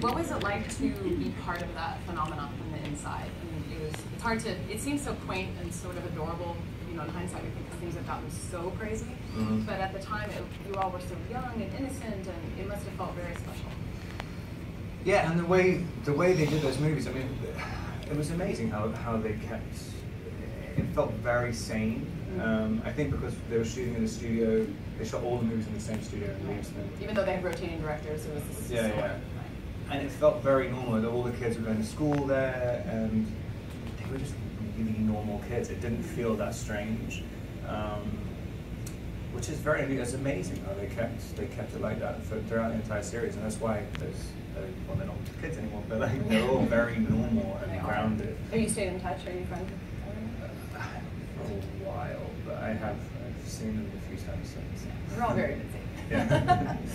What was it like to be part of that phenomenon from the inside? I mean, it was. It's hard to. It seems so quaint and sort of adorable. You know, in hindsight, we think things have gotten so crazy. Mhm. But at the time, it, you all were so young and innocent, and it must have felt very special. Yeah, and the way the way they did those movies, I mean, it was amazing how, how they kept. It felt very sane. Mhm. Um, I think because they were shooting in the studio, they shot all the movies in the same studio in. Even though they had rotating directors, it was Yeah, yeah. It felt very normal. that All the kids were going to school there, and they were just really normal kids. It didn't feel that strange, um, which is very. It's amazing how they kept they kept it like that for, throughout the entire series, and that's why there's uh, well, they're not kids anymore, but like they're all very normal They and are. grounded. Have you stayed in touch? Are you friends? Uh, for a while, but I have I've seen them a few times since. We're all very busy. Yeah.